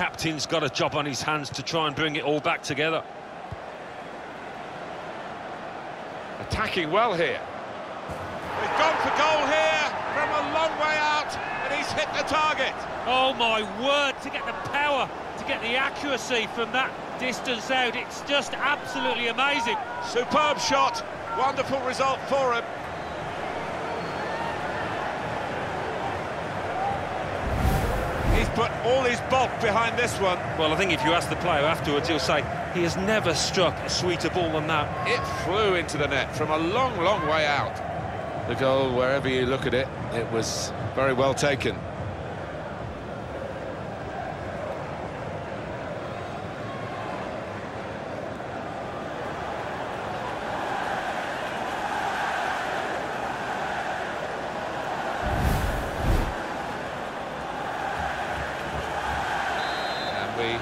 captain's got a job on his hands to try and bring it all back together. Attacking well here. He's gone for goal here from a long way out, and he's hit the target. Oh my word, to get the power, to get the accuracy from that distance out, it's just absolutely amazing. Superb shot, wonderful result for him. Put all his bulk behind this one. Well, I think if you ask the player afterwards, he'll say he has never struck a sweeter ball than that. It flew into the net from a long, long way out. The goal, wherever you look at it, it was very well taken. We